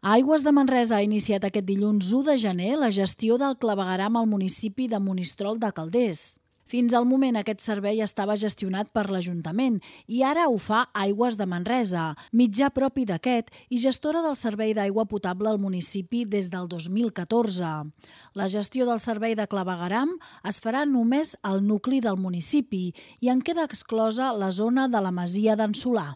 Aigües de Manresa ha iniciat aquest dilluns 1 de gener la gestió del clavegaram al municipi de Monistrol de Calders. Fins al moment aquest servei estava gestionat per l'Ajuntament i ara ho fa Aigües de Manresa, mitjà propi d'aquest i gestora del servei d'aigua potable al municipi des del 2014. La gestió del servei de clavegaram es farà només al nucli del municipi i en queda exclosa la zona de la Masia d'en Solà.